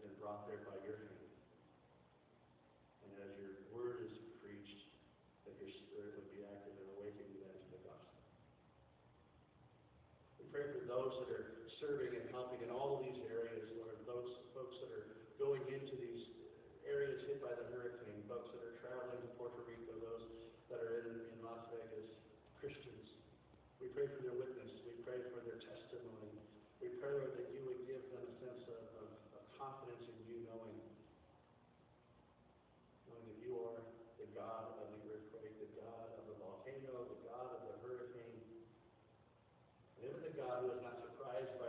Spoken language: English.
been brought there by your hand. And as your word is preached, that your spirit would be active in awakening them to the gospel. We pray for those that are serving and helping in all I was not surprised